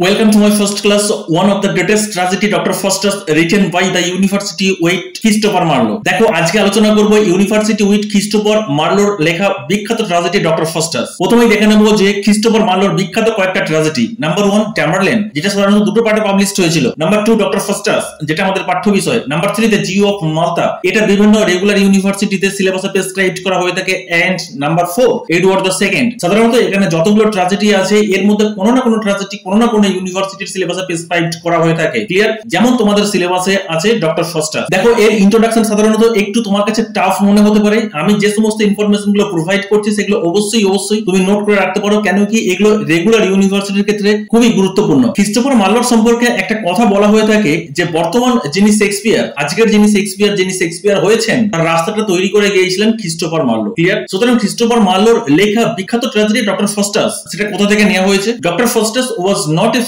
Welcome to my first class, one of the greatest tragedy Dr. Faustus written by the University with Christopher Marlowe. দেখো আজকে আলোচনা করব university with খ্রিস্টোফার মার্লোর লেখা বিখ্যাত tragedy doctor Faustus প্রথমেই দেখে নেব যে খ্রিস্টোফার মার্লোর বিখ্যাত কয়েকটা ট্রাজেডি নাম্বার ওয়ান ট্যামারলেন যেটা সাধারণত দুটো পার্টে পাবলিশ হয়েছিল। নাম্বার টু ডক্টর ফাস্টাস যেটা আমাদের পাঠ্য বিষয়। Number three the Jew of Malta এটা বিভিন্ন রেগুলার ইউনিভার্সিটিতে সিলেবাসে প্রেসক্রাইব করা হয়ে থাকে। And number four Edward the Second সাধারণত এখানে যতগুলো ট্রাজেডি আছে এর মধ্যে কোনো না কোনো ট্রাজেডি কোনো না কোনো ইউনিভার্সিটির সিলেবাসে প্রেসক্রাইব করা হয়ে থাকে। ক্লিয়ার যেমন তোমাদের সিলেবাসে আছে ডক্টর ফাস্টার দেখো, এর ইন্ট্রোডাকশন সাধারণত একটু তোমার কাছে টাফ মনে হতে পারে। আমি যে সমস্ত ইনফরমেশনগুলো প্রোভাইড করছি, সেগুলো অবশ্যই অবশ্যই তুমি নোট করে রাখতে পারো। কেন কি এগুলো রেগুলার ইউনিভার্সিটির ক্ষেত্রে খুবই গুরুত্বপূর্ণ। খ্রিস্টোফার মার্লোর সম্পর্কে একটা কথা বলা হয়ে থাকে যে, বর্তমান যিনি শেক্সপিয়ার আজকের যিনি শেক্সপিয়ার যিনি শেক্সপিয়ার হয়েছেন, তার রাস্তাটা তৈরি করে গিয়েছিলেন খ্রিস্টোফার মার্লো ক্লিয়ার সুতরাং খ্রিস্টোফার মার্লোর লেখা বিখ্যাত ট্র্যাজেডি ডক্টর ফাস্টাস সেটা কোথা থেকে নেওয়া হয়েছে? Doctor Faustus was not a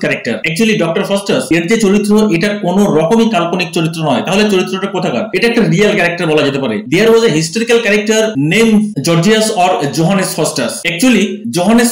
character actually doctor এর যে চরিত্র এটা রকমই কাল্পনিক চরিত্র নয়। তাহলে চরিত্রটা কোথাকার? এটা একটা ক্যারেক্টার বলা যেতে পারে। There was a historical character name Georgius or Johannes actually Johannes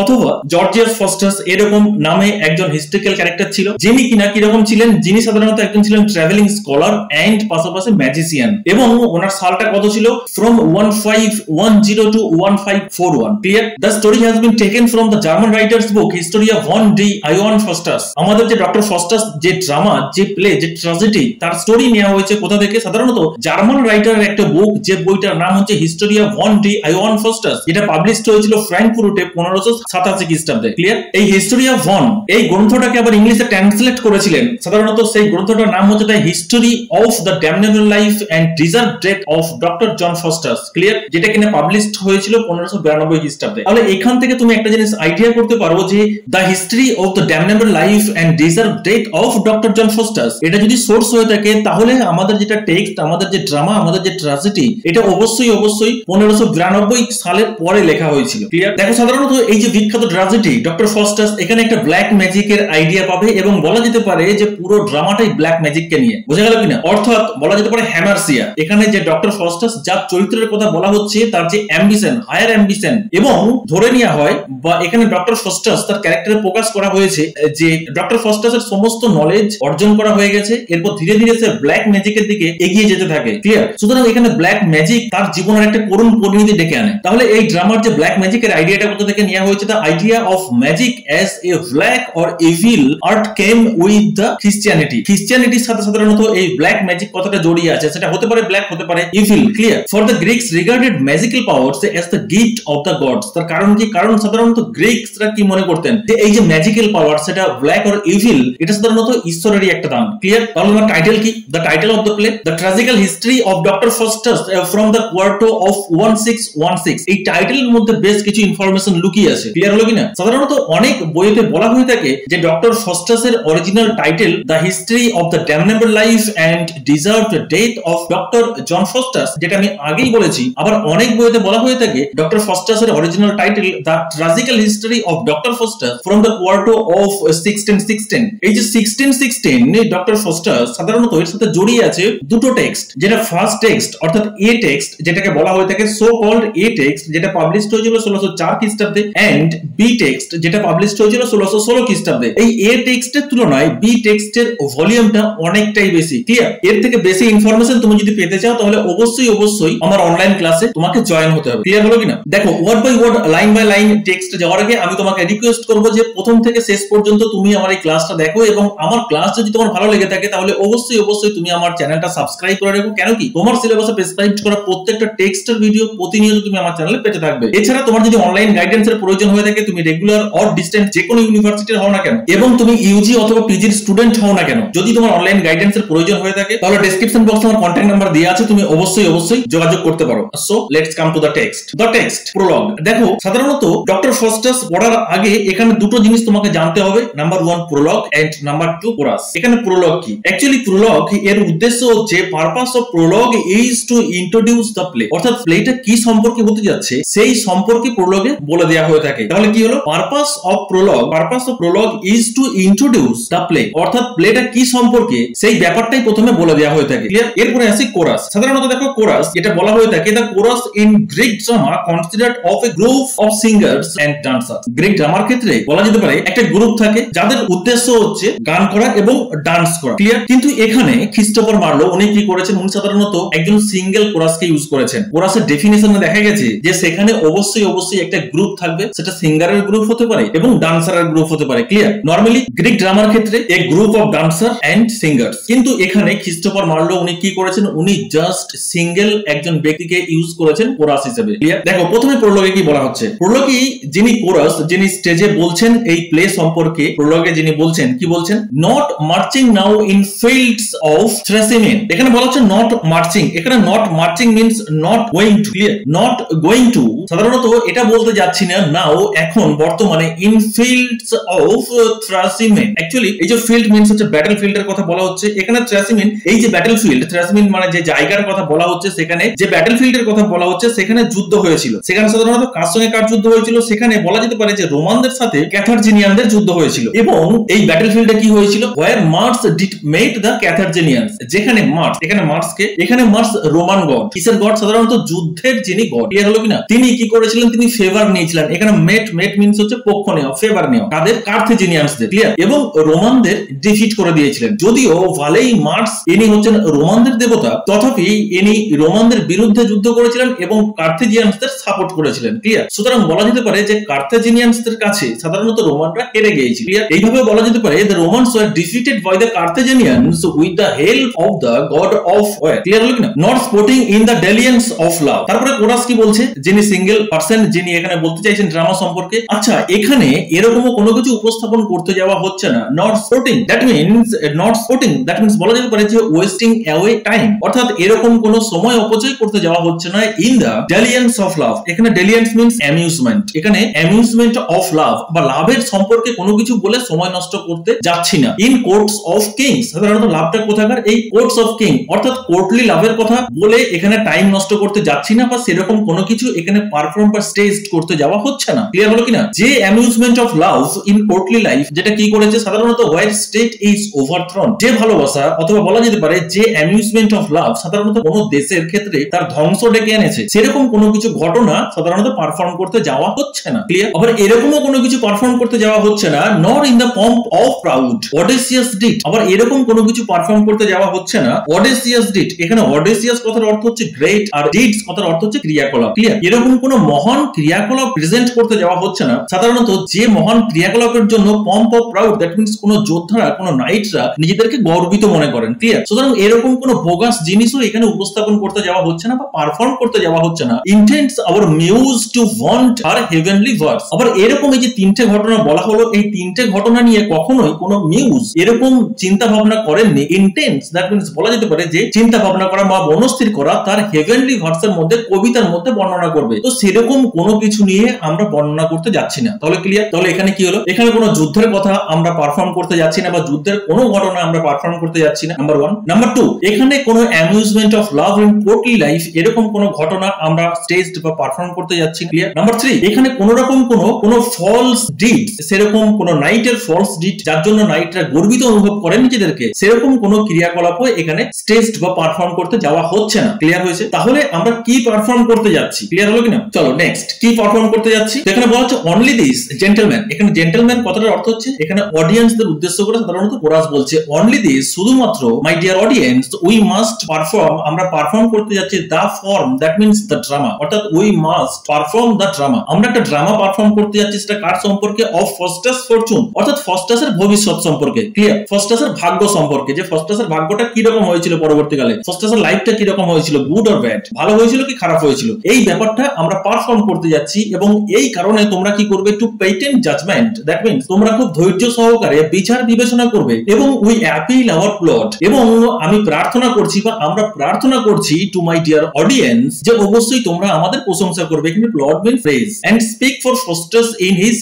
অথবা জর্জিয়াস এরকম নামে একজন হিস্টোরিক্যাল ক্যারেক্টার ছিল, যিনি কিনা কীরকম ছিলেন, যিনি সাধারণত একজন ছিলেন ট্রাভেলিং স্কলার এন্ড পাশাপাশি ম্যাজিসিয়ান এবং ওনার সালটা কত ছিল? From one five one zero to one five four one clear the story has been taken from the German writer's book history of von D Iwan Faustus আমাদের যে doctor Faustus যে drama যে play যে tragedy তার story নেওয়া হয়েছে কোথা থেকে? সাধারণত জার্মান রাইটারের একটা বুক যে বইটার নাম হচ্ছে history of von D Iwan Faustus যেটা পাবলিশ হয়েছিল ফ্র্যাঙ্কফুরুটে পনেরোশো সাতাশি খ্রিস্টাব্দে। ক্লিয়ার এই হিস্টোরি অফ ওয়ান এই গ্রন্থটাকে আবার ইংলিশে ট্রান্সলেট করেছিলেন। সাধারণত সেই গ্রন্থটার নাম হচ্ছে the history of the damnable life and deserve death of doctor John Faustus clear যেটা কিনা পাবলিশ হয়েছিল পনেরোশো বিরানব্বই খ্রিস্টাব্দে। তাহলে এখান থেকে তুমি একটা জিনিস আইডিয়া করতে পারো যে the history of the damnable life and deserve death of doctor John Faustus এটা যদি সোর্স হয়ে থাকে তাহলে আমাদের যেটা টেক্সট আমাদের যে ড্রামা আমাদের যে ট্রাজেডি এটা অবশ্যই অবশ্যই পনেরোশো বিরানব্বই সালের পরে লেখা হয়েছিল। ক্লিয়ার দেখো সাধারণত এই যে বিখ্যাত ট্রাজেডি ডক্টর ফাস্টাস এখানে একটা ব্ল্যাক ম্যাজিকের আইডিয়া পাবে এবং বলা যেতে পারে যে পুরো ড্রামাটাই ব্ল্যাক ম্যাজিককে নিয়ে। বোঝা গেল কিনা? অর্থাৎ বলা যেতে পারে হ্যামারসিয়া এখানে যে ডক্টর ফাস্টাস যার চরিত্রের কথা বলা হচ্ছে তার যে অ্যাম্বিশন হায়ার অ্যাম্বিশন এবং ধরে নেওয়া হয় বা এখানে ডক্টর ফাস্টাস তার ক্যারেক্টারের প্রকাশ করা হয়েছে যে ডক্টর ফাস্টাসের সমস্ত নলেজ অর্জন করা হয়ে গেছে, এরপর ধীরে ধীরে সে ব্ল্যাক ম্যাজিকের দিকে এগিয়ে যেতে থাকে ক্লিয়ার সুতরাং এখানে ব্ল্যাক ম্যাজিক তার জীবনের একটা করুণ পরিণতি ডেকে আনে। তাহলে এই ড্রামার যে ব্ল্যাক ম্যাজিকের আইডিয়াটা কোথা থেকে নেওয়া হয়েছে the idea of magic as a black or evil art came with the Christianity খ্রিস্টিয়ানিটির সাথে সাধারণত এই ব্ল্যাক ম্যাজিক কথাটা জড়িয়ে আছে, সেটা হতে পারে ব্ল্যাক হতে পারে evil clear for the Greeks regarded magical powers as the gift of the gods তার কারণ কি? কারণ সাধারণত গ্রিক্সরা কি মনে করতেন? যে এই যে ম্যাজিক্যাল পাওয়ার সেটা ব্ল্যাক অর ইভিল এটা সাধারণত ঈশ্বরেরই একটা দান ক্লিয়ার তাহলে আমার টাইটেল কি? The title of the play the tragical history of doctor Faustus from the quarto of one six one six এই টাইটেলের মধ্যে বেশ কিছু ইনফরমেশন লুকিয়ে আছে। ক্লিয়ার হলো কিনা? সাধারণত অনেক বইতে বলা হয়ে থাকে যে doctor ফাস্টাসের original title the history of the damnable life and deserve death of doctor John Faustus যেটা আমি আগেই বলেছি। আবার অনেক বইতে বলা হয়ে থাকে doctor ফাস্টাসের original title the tragical history of doctor Faustus from the quarto of sixteen sixteen এই যে সিক্সটিন সিক্সটিন ডক্টর ফাস্টাস সাধারণত এর সাথে জড়িয়ে আছে দুটো টেক্সট যেটা ফার্স্ট টেক্সট অর্থাৎ এ টেক্সট যেটাকে বলা হয়ে থাকে সো কল্ড এ টেক্সট যেটা পাবলিশ হয়েছিল চার খ্রিস্টাব্দে এন্ড বি টেক্সট যেটা পাবলিশ হয়েছিল ষোলো খ্রিস্টাব্দে। এই এ টেক্সটের তুলনায় বি টেক্সটের ভলিউমটা অনেকটাই বেশি ক্লিয়ার এর থেকে বেশি ইনফরমেশন তুমি যদি পেতে চাও, তাহলে অবশ্যই অবশ্যই আমার অনলাইন ক্লাসে তোমাকে জয়েন হতে হবে। ক্লিয়ার হলো কিনা? দেখো word by word line by line text যাওয়ার আগে আমি তোমাকে রিকোয়েস্ট করব যে প্রথম থেকে শেষ পর্যন্ত তুমি আমার এই ক্লাসটা দেখো এবং আমার ক্লাস যদি তোমার ভালো লেগে থাকে, তাহলে অবশ্যই অবশ্যই তুমি আমার চ্যানেলটা সাবস্ক্রাইব করে রাখো। কেন কি? তোমার সিলেবাসে প্রেসক্রাইব করা প্রত্যেকটা টেক্সটের ভিডিও প্রতিনিয়ত তুমি আমার চ্যানেলে পেতে থাকবে। এছাড়া তোমার যদি অনলাইন গাইডেন্সের প্রয়োজন হয়ে থাকে, তুমি রেগুলার অর ডিস্টেন্স যে কোনো ইউনিভার্সিটির হও না কেন, এবং তুমি ইউজি অথবা পিজির স্টুডেন্ট হও না কেন, যদি তোমার অনলাইন গাইডেন্সের প্রয়োজন হয়ে থাকে, তাহলে ডেসক্রিপশন বক্সে আমার কন্ট্যাক্ট নাম্বার দেওয়া আছে, তুমি অবশ্যই অবশ্যই যোগাযোগ করতে পারো। So let's come to the text the text prologue দেখো, সাধারণত ডক্টর ফাস্টাস পড়ার আগে এখানে দুটো জিনিস তোমাকে জানতে হবে। Number one prologue and number two chorus এখানে প্রলগ কি? অ্যাকচুয়ালি প্রলগ এর উদ্দেশ্য হচ্ছে purpose of prologue is to introduce the play অর্থাৎ প্লেটা কি সম্পর্কে হতে যাচ্ছে, সেই সম্পর্কে প্রলগে বলে দেওয়া হয়ে থাকে। তাহলে কি হলো? Purpose of prologue purpose of prologue is to introduce the play অর্থাৎ প্লেটা কি সম্পর্কে, সেই ব্যাপারটাই প্রথমে বলে দেওয়া হয়ে থাকে। ক্লিয়ার এরপরে আসি কোরাস সাধারণত দেখো কোরাস এটা বলা হয়ে থাকে the chorus in Greek drama considered of a group of singers and dancers Greek ড্রামার ক্ষেত্রে বলা যেতে পারে পারে একটা গ্রুপ থাকে যাদের উদ্দেশ্য হচ্ছে গান করা এবং ডান্স করা। ক্লিয়ার কিন্তু এখানে খ্রিস্টোফার মার্লো উনি কি করেছেন? উনি সাধারণত একজন সিঙ্গেল কোরাসকে ইউজ করেছেন। কোরাসের ডেফিনেশনে দেখা গেছে যে সেখানে অবশ্যই অবশ্যই একটা গ্রুপ থাকবে। সেটা সিঙ্গারের গ্রুপ হতে পারে এবং ডান্সারের গ্রুপ হতে পারে। ক্লিয়ার নর্মালি গ্রিক ড্রামার ক্ষেত্রে a group of dancer and singer কিন্তু এখানে খ্রিস্টোফার মার্লো উনি কি করেছেন? উনি জাস্ট সিঙ্গেল একজন ব্যক্তিকে ইউজ করেছেন কোরাস হিসেবে। ক্লিয়ার দেখো, প্রথমে প্রলোগে কি বলা হচ্ছে? প্রলোগে যিনি কোরাস যিনি স্টেজে বলছেন এই প্লে সম্পর্কে প্রলোগে যিনি বলছেন, কি বলছেন? Not marching now in fields of Thrasimene এখানে বলা হচ্ছে নট মার্চিং এখানে not marching means not going to clear not going to সাধারণত এটা বলতে যাচ্ছি না নাও এখন, বর্তমানে in fields of Thrasimene actually এই যে ফিল্ড মিনস হচ্ছে ব্যাটল ফিল্ডের কথা বলা হচ্ছে। এখানে থ্রাসিমেন এই যে ব্যাটল ফিল্ড থ্রাসিমেন মানে যে জায়গার কথা বলা হচ্ছে, সেখানে যে ব্যাটল ফিল্ডের কথা বলা হচ্ছে, সেখানে যুদ্ধ হয়েছিল। সেখানে সাধারণত কার সঙ্গে কার যুদ্ধ হয়েছিল? সেখানে বলা যেতে পারে যে রোমানদের সাথে ক্যাথারজিনিয়ানদের যুদ্ধ হয়েছিল। এবং এই ব্যাটল ফিল্ডে কি হয়েছিল? Where Mars did made the Carthaginians যেখানে মার্স এখানে মার্সকে এখানে মার্স রোমান গড কিসের গড সাধারণত যুদ্ধের যিনি গড ক্লিয়ার হলো কিনা? তিনি কি করেছিলেন? তিনি ফেভার নিয়েছিলেন। এখানে মেট মেট মিনস হচ্ছে পক্ষ নেওয়া ফেভার নেওয়া। কাদের কার্থেজিনিয়ানসদের ক্লিয়ার এবং রোমানদের ডিফিট করে দিয়েছিলেন। যদিও ভালেই মার্স ইনি হচ্ছেন রোমানদের দেবতা, তথাপি ইনি রোমানদের বিরুদ্ধে যুদ্ধ করেছিলেন এবং কার্থেজিয়ানসদের সাপোর্ট করেছিলেন। ক্লিয়ার সুতরাং বলা যেতে পারে যে কার্থেজিনিয়ানসদের কাছে সাধারণত রোমানরা হেরে গিয়েছিল। এইভাবে বলা যেতে পারে the Romans were defeated by the Carthaginians with the help of the god of war clear হলো কিনা? Not sporting in the dalliance of love তারপরে কোরাস কি বলছে? যিনি সিঙ্গেল পার্সন যিনি এখানে বলতে চাইছেন ড্রামা সম্পর্কে আচ্ছা এখানে এরকমও কোনো কিছু উপস্থাপন করতে যাওয়া হচ্ছে না। Not sporting that means not sporting that means বলা যেতে পারে যে ওয়েস্টিং অ্যাওয়ে টাইম অর্থাৎ এরকম কোনো সময় অপচয় করতে যাওয়া হচ্ছে না in the dalliance of love এখানে ডেলিয়েন্স মিনস অ্যামিউজমেন্ট এখানে অ্যামিউজমেন্ট অফ লাভ বা লাভের সম্পর্কে কোনো কিছু বলে সময় নষ্ট করতে যাচ্ছি না। ইন কোর্টস অফ কিংস সাধারণত লাভটা কোথাকার? এই কোর্টস অফ কিং অর্থাৎ কোর্টলি লাভের কথা বলে এখানে টাইম নষ্ট করতে যাচ্ছি না বা সেরকম কোনো কিছু এখানে পারফর্ম বা স্টেজ করতে যাওয়া হচ্ছে না। ক্লিয়ার হলো কিনা? যে amusement of love in courtly life যেটা কি করেছে? সাধারণত হোয়াইট স্টেট ইজ ওভারথ্রন যে ভালোবাসা অথবা বলা যেতে পারে যে অ্যামিউজমেন্ট অফ লাভ সাধারণত কোনো দেশের ক্ষেত্রে তার ধ্বংস ডেকে এনেছে। সেরকম কোনো কিছু ঘটনা সাধারণত পারফর্ম করতে যাওয়া হচ্ছে না। ক্লিয়ার আবার এরকমও কোনো কিছু পারফর্ম করতে যাওয়া হচ্ছে না not in the pomp of proud audacious deed আবার এরকম কোনো কিছু পারফর্ম করতে যাওয়া হচ্ছে না অডেসিয়াস ডিট এখানে অডেসিয়াস কথার অর্থ হচ্ছে গ্রেট আর ডিটস কথার অর্থ হচ্ছে ক্রিয়াকলাপ ক্লিয়ার এরকম কোনো মহান ক্রিয়াকলাপ প্রেজেন্ট করতে যাওয়া হচ্ছে না, সাধারণত যে মহান ক্রিয়াকলাপের জন্য pomp of proud that means কোনো যোদ্ধারা, কোনো নাইটরা নিজেদেরকে গর্বিত মনে করেন ক্লিয়ার সুতরাং এরকম কোনো বোগাস জিনিসও এখানে উপস্থাপন করতে যাওয়া হচ্ছে না বা পারফর্ম করতে যাওয়া হচ্ছে না। Intends our muse to vaunt her heavenly verse আবার এরকম এই যে তিনটে ঘটনা বলা হলো, এই তিনটে ঘটনা নিয়ে কখনোই কোনো মিউজ এরকম চিন্তা ভাবনা করেননি ইন্টেন্স দ্যাট মিনস বলা যেতে পারে যে চিন্তা ভাবনা করা বা মনস্থির করা তার হেভেনলি ভার্সের মধ্যে, কবিতার মধ্যে বর্ণনা করবে। তো সেরকম কোনো কিছু নিয়ে আমরা বর্ণনা করতে যাচ্ছি না। তাহলে ক্লিয়ার তাহলে এখানে কি হলো? এখানে কোনো যুদ্ধের কথা আমরা পারফর্ম করতে যাচ্ছি না বা যুদ্ধের কোনো ঘটনা আমরা পারফর্ম করতে যাচ্ছি না। নাম্বার ওয়ান নাম্বার টু এখানে কোনো amusement of love in courtly life এরকম কোনো ঘটনা আমরা স্টেজড বা পারফর্ম করতে যাচ্ছি ক্লিয়ার নাম্বার থ্রি এখানে কোন রকম কোনো কোনো ফলস ডিড সেরকম কোনো নাইটের ফলস ডিড যার জন্য নাইটরা গর্বিত অনুভব করেন নিজেদেরকে, সেরকম কোনো ক্রিয়াকলাপও এখানে স্টেজড বা পারফর্ম করতে যাওয়া হচ্ছে না। ক্লিয়ার হয়েছে? তাহলে আমরা কি পারফর্ম করতে যাচ্ছি? ক্লিয়ার হলো কিনা? চলো নেক্সট কি পারফর্ম করতে যাচ্ছি? এখানে বলা হচ্ছে অনলি দিস জেন্টেলম্যান এখানে জেন্টেলম্যান কথাটার অর্থ হচ্ছে, এখানে অডিয়েন্সদের উদ্দেশ্য করে সাধারণত কোরাস বলছে অনলি দিস শুধুমাত্র my dear audience we must perform আমরা পারফর্ম করতে যাচ্ছি the form that means the drama অর্থাৎ we must perform the drama আমরা একটা ড্রামা পারফর্ম করতে যাচ্ছি, সেটা কার সম্পর্কে? অফ ফস্টাস ফরচুন অর্থাৎ ফস্টাসের ভবিষ্যৎ সম্পর্কে ক্লিয়ার ফস্টাসের ভাগ্য সম্পর্কে, যে ফস্টাসের ভাগ্যটা কি রকম হয়েছিল পরবর্তীকালে? ফস্টাসের লাইফটা কি রকম হয়েছিল গুড অর ব্যাড ভালো হয়েছিল কি খারাপ হয়েছিল? এই ব্যাপারটা আমরা পারফর্ম করতে যাচ্ছি এবং এই কারণে তোমরা কি করবে? To patient judgement that means তোমরা খুব ধৈর্য সহকারে বিচার বিবেচনা করবে এবং উই অ্যাপিল আওয়ার প্লট এবং আমি প্রার্থনা করছি বা আমরা প্রার্থনা করছি টু মাই ডিয়ার অডিয়েন্স যে অবশ্যই তোমরা আমাদের প্রশংসা করবে। এখানে plot mean phrase and speak for Faustus in his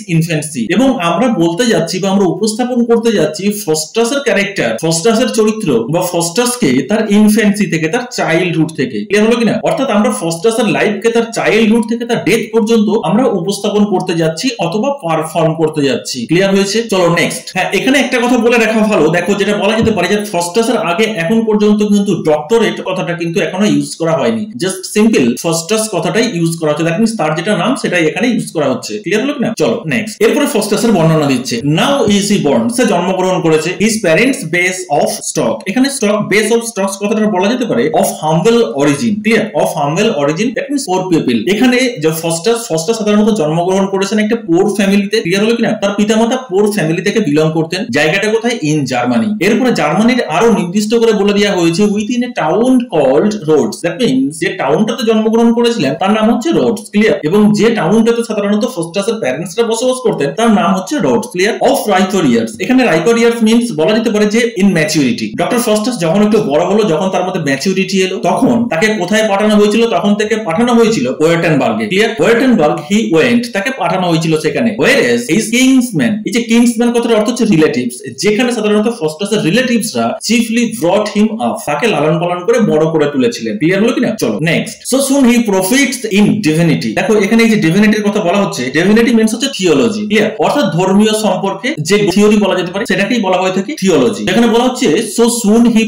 infancy এবং আমরা বলতে যাচ্ছি বা আমরা উপস্থাপন করতে যাচ্ছি ফস্টাসের ক্যারেক্টার ফস্টাসের চরিত্র বা ফস্টাসকে তার ইনফেন্সি থেকে, তার চাইল্ডহুড থেকে। ক্লিয়ার হলো কিনা? অর্থাৎ আমরা ফস্টাসের লাইফকে তার চাইল্ডহুড থেকে, তার ডেথ পর্যন্ত আমরা উপস্থাপন করতে যাচ্ছি অথবা পারফর্ম করতে যাচ্ছি। ক্লিয়ার হয়েছে? চলো নেক্সট হ্যাঁ এখানে একটা কথা বলে রাখা ভালো। দেখো, যেটা বলা যেতে পারে যে ফস্টাসের আগে, এখন পর্যন্ত কিন্তু ডক্টরেট কথাটা কিন্তু এখনও ইউজ করা হয়নি। জাস্ট সিম্পল ফস্টাস কথাটাই ইউজ করা হচ্ছে। দ্যাট মিনস তার যেটা নাম, সেটাই এখানে ইউজ করা হচ্ছে। ক্লিয়ার হলো কিনা? চলো নেক্সট এরপরে ফস্টাসের বর্ণনা দিচ্ছে। নাও ইজ বর্ন সে জন্মগ্রহণ করেছে। His parents base of stock এখানে স্টক বেস অফ স্টকস কথাটা বলা যেতে পারে of humble origin clear of humble origin that means poor people এখানে যে ফস্টাস ফস্টাস সাধারণত জন্মগ্রহণ করেছেন একটা পোর ফ্যামিলিতে ক্লিয়ার হলো কিনা? তার পিতামাতা পোর ফ্যামিলি থেকে বিলং করতেন। জায়গাটা কোথায়? ইন জার্মানি এরপরে জার্মানির আরও নির্দিষ্ট করে বলে দেওয়া হয়েছে within a town called Rhodes that means যে টাউনটাতে জন্মগ্রহণ করেছিলেন, তার নাম হচ্ছে রোডস ক্লিয়ার এবং যে টাউনটাতে সাধারণত ফস্টাসের প্যারেন্টসরা বসবাস করতেন তার নাম হচ্ছে Rhodes clear of riper years এখানে রাইকর ইয়ার্স মিন্স বলা যেতে পারে যে ইন ম্যাচুরিটি ডক্টর ফস্টাস যখন একটু বড় হলো, যখন তার মধ্যে ম্যাচুরিটি এলো, তখন তাকে কোথায় পাঠানো হয়েছিল? তখন থেকে পাঠানো হয়েছিল ওয়েটেনবার্গে। ক্লিয়ার? ওয়েটেনবার্গ, হি ওয়েন্ট, তাকে পাঠানো হয়েছিল সেখানে। ওয়ারেস ইজ কিংসম্যান, এই যে কিংসম্যান কথার অর্থ হচ্ছে রিলেটিভস যেখানে সাধারণত ফস্টাস ফস্টাসের রিলেটিভসরা চিফলি ব্রট হিম আপ তাকে লালন পালন করে বড় করে তুলেছিলেন। ক্লিয়ার হলো কিনা? চলো next so soon he profits in divinity দেখো, এখানে এই যে ডিভিনিটির কথা বলা হচ্ছে ডিভিনিটি মিন্স হচ্ছে থিওলজি ক্লিয়ার অর্থাৎ ধর্মীয় সম্পর্কে যে থিওরি বলা যেতে পারে, সেটাকেই বলা হয়ে থাকে থিওলজি এখানে বলা হচ্ছে so soon he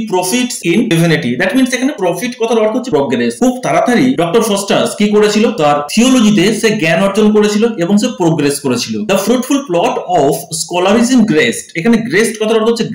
in divinity that means এখানে প্রফিট কথার অর্থ হচ্ছে খুব তাড়াতাড়ি ডক্টর ফস্টাস কি করেছিল? তার থিওলজিতে সে জ্ঞান অর্জন করেছিল এবং সে প্রোগ্রেস করেছিল। The fruitful plot of scholarism graced এখানে গ্রেস্ট কথার অর্থ হচ্ছে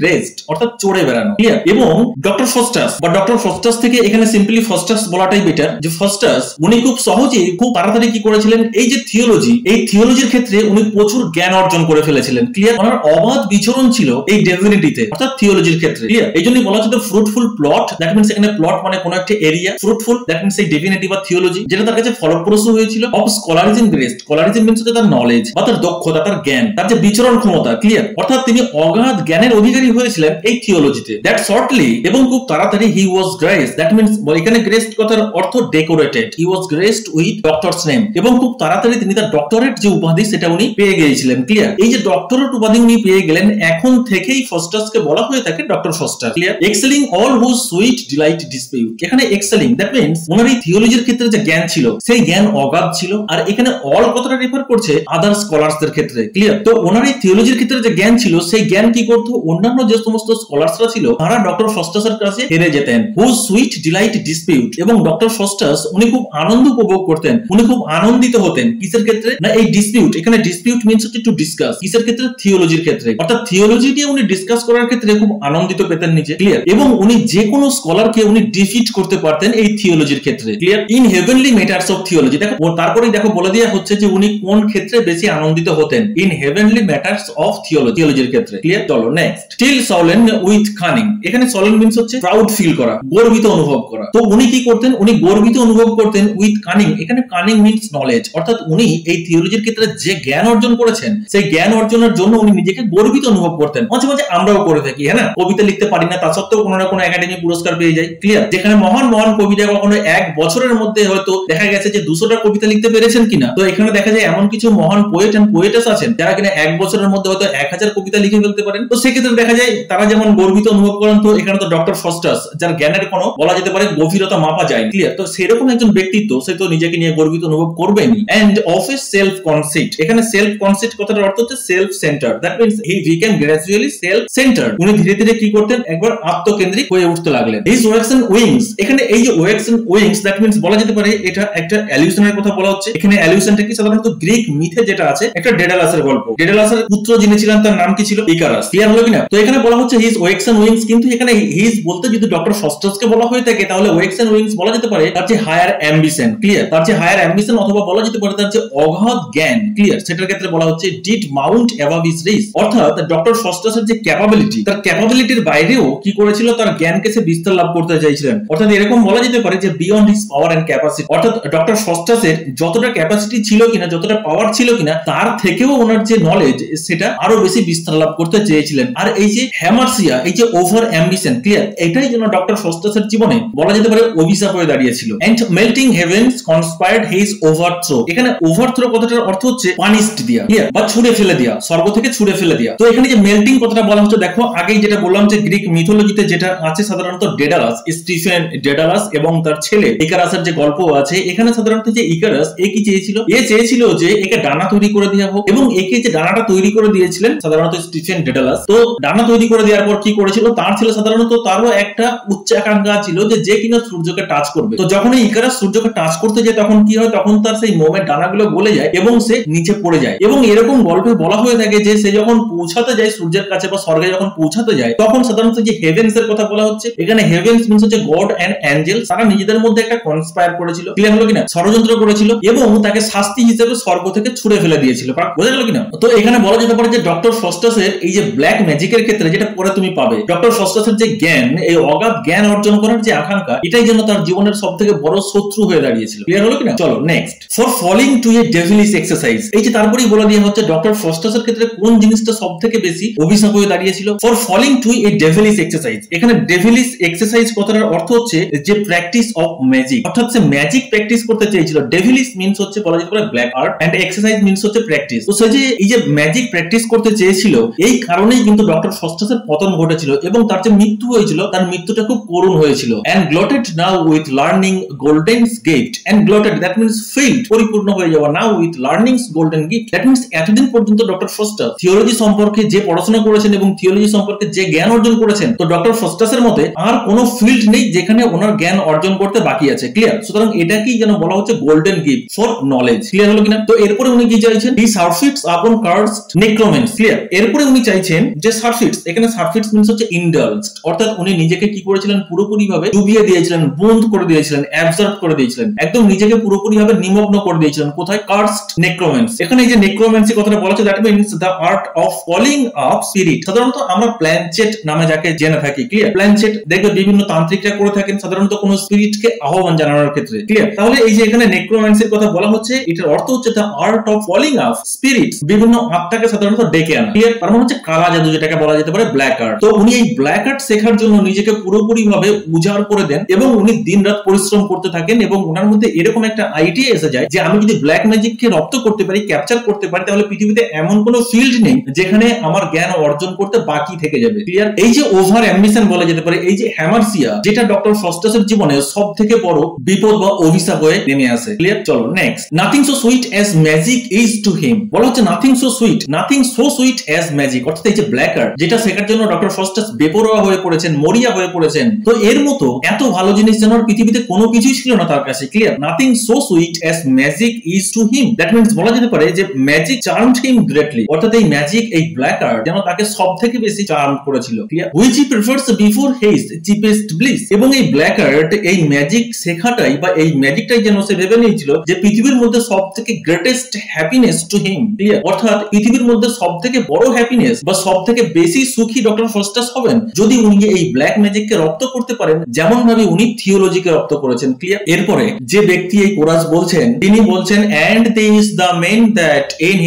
অর্থাৎ চড়ে বেড়ানো। ক্লিয়ার এবং ডক্টর ফস্টাস, বা ডক্টর ফস্টাস থেকে এখানে সিম্পলি ফস্টাস বলাটাই বেটার যে ফস্টাস উনি খুব সহজেই, খুব তাড়াতাড়ি কি করেছিলেন? এই যে থিওলজি এই থিওলজির ক্ষেত্রে উনি প্রচুর জ্ঞান অর্জন করে ফেলেছিলেন। ক্লিয়ার ওনার অবাধ বিচরণ ছিল এই ডেভিনিটিতে অর্থাৎ থিওলজির ক্ষেত্রে। ক্লিয়ার এই জন্যই বলা হচ্ছে ফ্রুটফুল প্লট দ্যাট মিনস এখানে প্লট মানে কোনো একটা এরিয়া ফ্রুটফুল দ্যাট মিনস এই ডেভিনিটি বা থিওলজি যেটা তার কাছে ফলপ্রসূ হয়েছিল অফ স্কলারিজম গ্রেস্ট স্কলারিজম মিনস হচ্ছে তার নলেজ বা তার দক্ষতা, তার জ্ঞান, তার যে বিচরণ ক্ষমতা ক্লিয়ার অর্থাৎ তিনি অগাধ জ্ঞানের অধিকারী হয়েছিলেন এই থিওলজিতে দ্যাট শর্টলি এবং খুব তাড়াতাড়ি he was grace that means এখানে গ্রেসড কথার অর্থ decorated he was graced with doctor's name এবং খুব তাড়াতাড়ি তিনি তার ডক্টরেট যে উপাধি, সেটা উনি পেয়ে গিয়েছিলেন। ক্লিয়ার এই যে ডক্টরেট উপাধি উনি পেয়ে গেলেন, এখন থেকেই ফস্টাসকে বলা হয়ে থাকে doctor Faustus clear excelling all whose sweet delight dispute এখানে এক্সেলিং দ্যাট মিনস ওনার এই থিওলজির ক্ষেত্রে যে জ্ঞান ছিল, সেই জ্ঞান অগাধ ছিল, আর এখানে অল কথাটা রেফার করছে আদার স্কলার্সদের ক্ষেত্রে ক্লিয়ার তো ওনার এই থিওলজির ক্ষেত্রে যে জ্ঞান ছিল, সেই জ্ঞান কি করতো? অন্যান্য যে সমস্ত স্কলার্সরা ছিল, তারা ডক্টর ফস্টাসের কাছে হেরে যেতেন। হুজ সুইট ডিলাইট ডিসপিউট এবং ডক্টর ফস্টাস উনি খুব আনন্দ উপভোগ করতেন, উনি খুব আনন্দিত হতেন। কিসের ক্ষেত্রে? না, এই ডিসপিউট এখানে ডিসপিউট মিনস ডিসকাস কিসের ক্ষেত্রে? থিওলজির ক্ষেত্রে। অর্থাৎ থিওলজি নিয়ে উনি ডিসকাস করার ক্ষেত্রে খুব আনন্দিত পেতেন নিজে ক্লিয়ার এবং উনি যে কোনো স্কলারকে উনি ডিফিট করতে পারতেন এই থিওলজির ক্ষেত্রে clear in heavenly matters of theology দেখো তারপরে দেখো বলে দেওয়া হচ্ছে যে উনি কোন ক্ষেত্রে বেশি আনন্দিত হতেন? In heavenly matters of theology থিওলজির ক্ষেত্রে ক্লিয়ার চলো next still swollen with cunning এখানে সলেন মিনস হচ্ছে প্রাউড ফিল করা, গর্বিত অনুভব করা। তো উনি কি করতেন? উনি গর্বিত অনুভব করতেন উইথ কানিং এখানে কানিং মিনস নলেজ অর্থাৎ উনি এই থিওলজির ক্ষেত্রে যে জ্ঞান অর্জন করেছেন। সেই জ্ঞান অর্জনের জন্য উনি নিজেকে গর্বিত অনুভব করতেন। মাঝে মাঝে আমরাও করে থাকি হ্যাঁ না? কবিতা লিখতে পারি না, তা সত্ত্বেও কোনো না কোনো একাডেমি পুরস্কার পেয়ে যায় ক্লিয়ার যেখানে মহান মহান কবিতা কখনো এক বছরের মধ্যে হয়তো দেখা গেছে যে দুশোটা কবিতা লিখতে পেরেছেন কিনা। তো এখানে দেখা যায় এমন কিছু মহান পোয়েট এন্ড পোয়েটাস আছেন, যারা কিনা এক বছরের মধ্যে হয়তো এক হাজার কবিতা লিখে ফেলতে পারেন। তো সেক্ষেত্রে দেখা যায় তারা যেমন গর্বিত অনুভব করেন, তো এখানে তো ডক্টর ফস্টাস যার জ্ঞানের কোনো বলা যেতে পারে গভীরতা মাপা যায় ক্লিয়ার তো সেরকম একজন ব্যক্তিত্ব, সে তো নিজেকে নিয়ে গর্বিত অনুভব করবেনি and of a self concept এখানে সেলফ কনসেপ্ট কথাটার অর্থ হচ্ছে self centre that means he gradually self centre উনি ধীরে ধীরে কি করতেন? একবার আত্মকেন্দ্রিক হয়ে উঠতে লাগলেন। হিজ ওয়েক্স এন্ড উইংস এখানে এই যে wax and wings that means বলা যেতে পারে এটা একটা অ্যালিউশনের কথা বলা হচ্ছে। এখানে অ্যালিউশনটা কি? সাধারণত গ্রিক মিথে যেটা আছে, একটা ডেডালাসের গল্প। ডেডালাসের পুত্র যিনি ছিলেন, তার নাম কি ছিল? ইকারাস। ক্লিয়ার হলো কিনা? তো এখানে বলা হচ্ছে হিজ ওয়েক্স এন্ড উইংস কিন্তু এখানে হিজ বলতে যদি ডক্টর ফস্টাসকে বলা হয়ে থাকে, তাহলে ওয়েক্স এন্ড উইংস বলা যেতে পারে তার যে হায়ার অ্যাম্বিশন ক্লিয়ার তার যে হায়ার অ্যাম্বিশন অথবা বলা যেতে পারে তার যে অগাধ জ্ঞান ক্লিয়ার সেটার ক্ষেত্রে বলা হচ্ছে did mount above his reach অর্থাৎ ডক্টর ফস্টাসের যে ক্যাপাবিলিটি তার ক্যাপাবিলিটির বাইরেও কি করেছিল? তার জ্ঞানকে সে বিস্তার লাভ করতে চাইছিলেন। অর্থাৎ এরকম বলা যেতে পারে যে beyond his power and capacity অর্থাৎ ডক্টর ফস্টাসের যতটা ক্যাপাসিটি ছিল কিনা, যতটা পাওয়ার ছিল কিনা, তার থেকেও ওনার যে নলেজ সেটা আরও বেশি বিস্তার লাভ করতে চেয়েছিলেন। আর এই যে হ্যামার্সিয়া এই যে ওভার অ্যাম্বিশন ক্লিয়ার এটাই যেন ডক্টর ফস্টাসের জীবনে বলা যেতে পারে অভিশাপ হয়ে দাঁড়িয়েছিল। And melting heavens conspired his overthrow এখানে ওভারথ্রো কথাটার অর্থ হচ্ছে পানিশড দিয়া। বা ছুড়ে ফেলে দেয়া, স্বর্গ থেকে ছুড়ে ফেলে দেয়া। তো এখানে যে মেল্টিং কথাটা বলা হচ্ছে, দেখো, আগেই যেটা বললাম যে গ্রিক মিথোলজিতে যেটা আছে সাধারণত ডেডালাস স্টিফেন ডেডালাস এবং তার ছেলে ইকারাসের যে গল্প আছে, এখানে সাধারণত যে ইকারাস এ কি চেয়েছিল, এ চেয়েছিল যে একে ডানা তৈরি করে দেওয়া হোক এবং একে যে ডানাটা তৈরি করে দিয়েছিলেন, সাধারণত স্টিফেন ডেডালাস তো ডানা তৈরি করে দেওয়ার পর কি করেছিল? তার ছিল সাধারণত তারও একটা উচ্চাকাঙ্ক্ষা ছিল যে যে কিনা সূর্যকে টাচ করবে। তো যখন এই ইকারাস সূর্যকে টাচ করতে যায়, তখন কি হয়? তখন তার সেই মোমের ডানাগুলো গলে যায় এবং সে নিচে পড়ে যায় এবং এরকম গল্পে বলা হয়ে থাকে যে সে যখন পৌঁছাতে যায় সূর্যের কাছে বা স্বর্গে যখন পৌঁছাতে যায়, তখন সাধারণত যে হেভেন্স এর কথা বলা হচ্ছে, এখানে হেভেন্স মিনস হচ্ছে গড অ্যান্ড অ্যাঞ্জেল তারা নিজেদের মধ্যে একটা কনস্পায়ার করেছিল। ক্লিয়ার হলো কিনা? ষড়যন্ত্র করেছিল এবং তাকে শাস্তি হিসেবে স্বর্গ থেকে ছুড়ে ফেলে দিয়েছিল। বোঝা গেল কিনা? তো এখানে বলা যেতে পারে যে ডক্টর ফস্টাসের এই যে ব্ল্যাক ম্যাজিকের ক্ষেত্রে যেটা পরে তুমি পাবে ডক্টর ফস্টাসের যে জ্ঞান, এই অগাধ জ্ঞান অর্জন করার যে আকাঙ্ক্ষা, এটাই যেন তার জীবনের সব থেকে বড় শত্রু হয়ে দাঁড়িয়েছিল। ক্লিয়ার হলো কিনা? চলো next for falling to a devilish exercise এই যে তারপরেই বলে দেওয়া হচ্ছে ডক্টর ফস্টাসের ক্ষেত্রে কোন জিনিসটা সব থেকে বেশি অভিশাপ হয়ে দাঁড়িয়েছিল? For falling to a devilish exercise এখানে ডেভিলিস এক্সারসাইজ কথাটার অর্থ হচ্ছে যে প্র্যাকটিস অফ ম্যাজিক অর্থাৎ সে ম্যাজিক প্র্যাকটিস করতে চেয়েছিল। ডেভিলিস মিনস হচ্ছে বলা যেতে পারে black art and exercise means হচ্ছে প্র্যাকটিস তো সে যে এই যে ম্যাজিক প্র্যাকটিস করতে চেয়েছিল, এই কারণেই কিন্তু ডক্টর ফস্টাসের পতন ঘটেছিল এবং তার যে মৃত্যু হয়েছিল, তার মৃত্যুটা খুব করুণ হয়েছিল। And glutted now with learning golden gift and glutted that means filled পরিপূর্ণ হয়ে যাওয়া। Now with learning golden gift that means এতদিন পর্যন্ত ডক্টর ফস্টাস থিওলজি সম্পর্কে যে পড়াশোনা করেছেন এবং থিওলজি সম্পর্কে যে জ্ঞান অর্জন করেছেন, তো ডক্টর ফস্টাসের মতে আর কোনো ফিল্ড নেই যেখানে ওনার জ্ঞান অর্জন করতে বাকি আছে। ক্লিয়ার সুতরাং এটাকেই যেন বলা হচ্ছে golden gift for knowledge clear হলো কিনা? তো এরপরে উনি কি চাইছেন? হি সার্ফিটস আপন কার্স নেক্রোমেন্স ক্লিয়ার এরপরে উনি চাইছেন যে সার্ফিটস এখানে সার্ফিটস মিনস হচ্ছে ইন্ডালসড অর্থাৎ উনি নিজেকে কি করেছিলেন? পুরোপুরি ভাবে ডুবিয়ে দিয়েছিলেন, বন্ধ করে দিয়েছিলেন অ্যাবজর্ব করে দিয়েছিলেন। একদম নিজেকে পুরোপুরি ভাবে নিমগ্ন করে দিয়েছিলেন। কোথায়? কার্সড নেক্রোমেন্স এখানে এই যে নেক্রোমেন্সি কথাটা বলা হচ্ছে that means the art of calling up spirit সাধারণত আমরা প্ল্যানচেট নামে যাকে জেনে থাকি ক্লিয়ার প্ল্যানচেট দেখবে বিভিন্ন তান্ত্রিকরা করে থাকেন, সাধারণত কোন স্পিরিটকে আহ্বান জানানোর ক্ষেত্রে ক্লিয়ার তাহলে এই যে এখানে নেক্রোম্যান্সির কথা বলা হচ্ছে, এটার অর্থ হচ্ছে the art of calling up spirit বিভিন্ন আত্মাকে সাধারণত ডেকে আনা ক্লিয়ার তার মানে হচ্ছে কালা জাদু যেটাকে বলা যেতে পারে ব্ল্যাক আর্ট তো উনি এই ব্ল্যাক আর্ট শেখার জন্য নিজেকে পুরোপুরি ভাবে উজাড় করে দেন এবং উনি দিন রাত পরিশ্রম করতে থাকেন এবং ওনার মধ্যে এরকম একটা আইডিয়া এসে যায় যে আমি যদি ব্ল্যাক ম্যাজিককে রপ্ত করতে পারি ক্যাপচার করতে পারি তাহলে পৃথিবীতে এমন কোনো ফিল্ড নেই যেখানে আমার জ্ঞান অর্জন করতে বাকি থেকে যাবে। ক্লিয়ার এই যে ওভার অ্যাম্বিশন বলা যেতে পারে, এই যে হ্যামারসিয়া যেটা ডক্টর ফস্টাসের জীবনে সব থেকে বড় বিপদ বা অভিশাপ হয়ে নেমে আসে। ক্লিয়ার চলো next nothing so sweet as magic is to him বলা হচ্ছে nothing so sweet nothing so sweet as magic অর্থাৎ এই যে ব্ল্যাক আর্ট যেটা শেখার জন্য ডক্টর ফস্টাস বেপরোয়া হয়ে পড়েছেন, মরিয়া হয়ে পড়েছেন। তো এর মতো এত ভালো জিনিস যেন পৃথিবীতে কোনো কিছুই ছিল না তার কাছে। Clear nothing so sweet as magic is to him that means বলা যেতে পারে যে ম্যাজিক চার্মড হিম গ্রেটলি অর্থাৎ এই ম্যাজিক এই ব্ল্যাক আর্ট যেন তাকে সব থেকে বেশি চার্ম করেছিল। Which he prefers before his chiefest bliss এবং এই ব্ল্যাক আর্ট এই ম্যাজিক শেখাটাই বা এই ম্যাজিকটাই যেন সে ভেবে নিয়েছিল যে পৃথিবীর মধ্যে সব থেকে গ্রেটেস্ট হ্যাপিনেস টু হিম অর্থাৎ পৃথিবীর মধ্যে সব থেকে বড় হ্যাপিনেস বা সব থেকে বেশি সুখী ডক্টর ফস্টাস হবেন যদি উনি এই ব্ল্যাক ম্যাজিককে রপ্ত করতে পারেন যেমন ভাবে উনি থিওলজিকে রপ্ত করেছেন। ক্লিয়ার এরপরে যে ব্যক্তি এই কোরাস বলছেন, তিনি বলছেন and this the men that in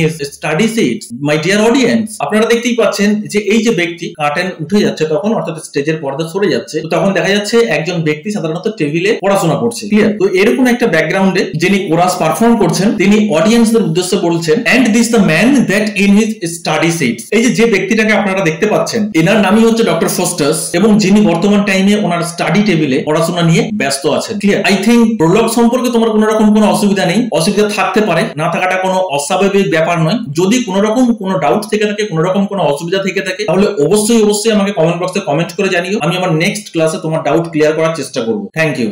sits my dear audience আপনারা দেখতেই পাচ্ছেন যে এই যে ব্যক্তি কার্টেন উঠে যাচ্ছে তখন, অর্থাৎ স্টেজের পর্দা সরে যাচ্ছে তখন দেখা যাচ্ছে একজন ব্যক্তি সাধারণত টেবিলে পড়াশোনা করছে। ক্লিয়ার তো এরকম একটা ব্যাকগ্রাউন্ডে যিনি কোরাস পারফর্ম করছেন, তিনি বলছেন and this the man that in his study এই যে যে ব্যক্তিটাকে আপনারা দেখতে পাচ্ছেন, এনার নামই হচ্ছে ডক্টর ফস্টাস এবং যিনি বর্তমান টাইমে ওনার স্টাডি টেবিলে পড়াশোনা নিয়ে ব্যস্ত আছেন। ক্লিয়ার আই থিঙ্ক প্রলগ সম্পর্কে তোমার কোনো রকম কোনো অসুবিধা নেই। অসুবিধা থাকতে পারে, না থাকাটা কোনো অস্বাভাবিক ব্যাপার নয়। যদি কোনো রকম কোনো ডাউট থেকে থাকে কোনো রকম কোনো অসুবিধা থেকে থাকে, তাহলে অবশ্যই অবশ্যই আমাকে কমেন্ট বক্সে কমেন্ট করে জানিও। আমি আমার নেক্সট ক্লাসে তোমার ডাউট ক্লিয়ার করার চেষ্টা করব। Thank you